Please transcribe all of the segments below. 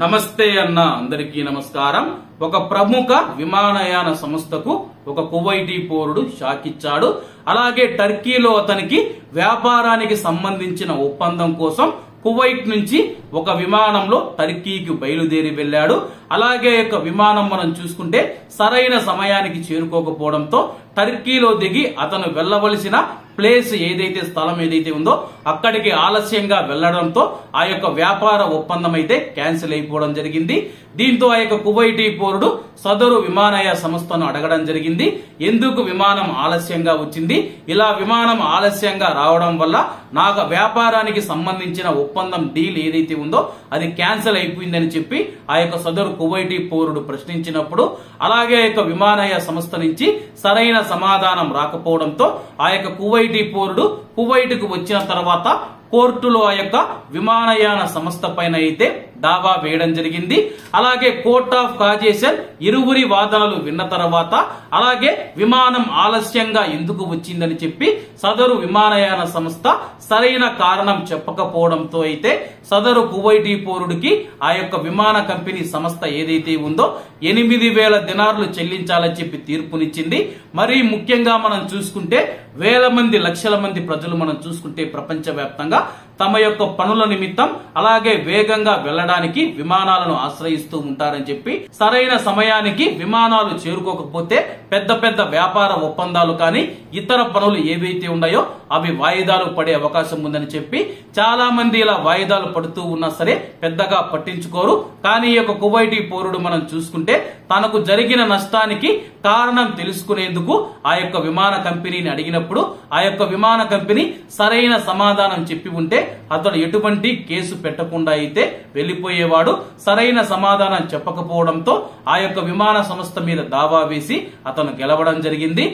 నమస్తే అన్న అందరికీ నమస్కారం. ఒక ప్రముఖ విమానయాన సంస్థకు ఒక కువైటీ పౌరుడు షాకిచ్చాడు. అలాగే టర్కీలో అతనికి వ్యాపారానికి సంబంధించిన ఒప్పందం కోసం కువైట్ నుంచి ఒక విమానంలో టర్కీకి బయలుదేరి వెళ్ళాడు. అలాగే ఒక విమానం మనం చూసుకుంటే సరైన సమయానికి చేరుకోకపోవడంతో టర్కీలో దిగి అతను వెళ్ళవలసిన ప్లేస్ ఏదైతే స్థలం ఏదైతే ఉందో అక్కడికి ఆలస్యంగా వెళ్ళడంతో ఆ యొక్క వ్యాపార ఒప్పందం అయితే క్యాన్సిల్ అయిపోవడం జరిగింది. దీంతో ఆ యొక్క కువైటీ పౌరుడు సదరు విమానయ సంస్థను అడగడం జరిగింది. ఎందుకు విమానం ఆలస్యంగా వచ్చింది? ఇలా విమానం ఆలస్యంగా రావడం వల్ల నాకు వ్యాపారానికి సంబంధించిన ఒప్పందం డీల్ ఏదైతే ఉందో అది క్యాన్సిల్ అయిపోయిందని చెప్పి ఆ యొక్క సదరు కువైటీ పౌరుడు ప్రశ్నించినప్పుడు అలాగే ఆ యొక్క విమానయ సంస్థ నుంచి సరైన సమాధానం రాకపోవడంతో ఆ యొక్క కువైటీ పౌరుడు కువైట్కు వచ్చిన తర్వాత కోర్టులో ఆ యొక్క విమానయాన సంస్థ పైన అయితే దావా వేయడం జరిగింది. అలాగే కోర్ట్ ఆఫ్ కాజేషన్ ఇరువురి వాదనలు విన్న తర్వాత అలాగే విమానం ఆలస్యంగా ఎందుకు వచ్చిందని చెప్పి సదరు విమానయాన సంస్థ సరైన కారణం చెప్పకపోవడంతో అయితే సదరు కువైటీ పౌరుడికి ఆ యొక్క విమాన కంపెనీ సంస్థ ఏదైతే ఉందో ఎనిమిది వేల దినార్లు చెల్లించాలని చెప్పి తీర్పునిచ్చింది. మరీ ముఖ్యంగా మనం చూసుకుంటే వేల మంది లక్షల మంది ప్రజలు మనం చూసుకుంటే ప్రపంచవ్యాప్తంగా తమ యొక్క పనుల నిమిత్తం అలాగే వేగంగా వెళ్ళడానికి విమానాలను ఆశ్రయిస్తూ ఉంటారని చెప్పి సరైన సమయానికి విమానాలు చేరుకోకపోతే పెద్ద పెద్ద వ్యాపార ఒప్పందాలు కానీ ఇతర పనులు ఏవైతే ఉన్నాయో అవి వాయిదాలు పడే అవకాశం ఉందని చెప్పి చాలా మంది ఇలా వాయిదాలు పడుతూ ఉన్నా సరే పెద్దగా పట్టించుకోరు. కానీ ఈ యొక్క కువైటీ పౌరుడు మనం చూసుకుంటే తనకు జరిగిన నష్టానికి కారణం తెలుసుకునేందుకు ఆ యొక్క విమాన కంపెనీని అడిగినప్పుడు ఆ యొక్క విమాన కంపెనీ సరైన సమాధానం చెప్పి ఉంటే అతడు ఎటువంటి కేసు పెట్టకుండా అయితే వెళ్ళిపోయేవాడు సరైన సమాధానం చెప్పకపోవడంతో ఆ యొక్క విమాన సంస్థ మీద దావా వేసి అతను గెలవడం జరిగింది.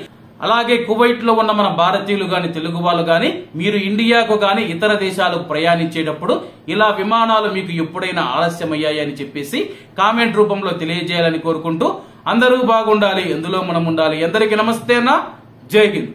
అలాగే కువైట్లో ఉన్న మన భారతీయులు గాని తెలుగు వాళ్ళు గాని మీరు ఇండియాకు గాని ఇతర దేశాలకు ప్రయాణించేటప్పుడు ఇలా విమానాలు మీకు ఎప్పుడైనా ఆలస్యమయ్యాయని అని చెప్పేసి కామెంట్ రూపంలో తెలియజేయాలని కోరుకుంటూ అందరూ బాగుండాలి ఎందులో మనం ఉండాలి. అందరికీ నమస్తేనా జై హింద్.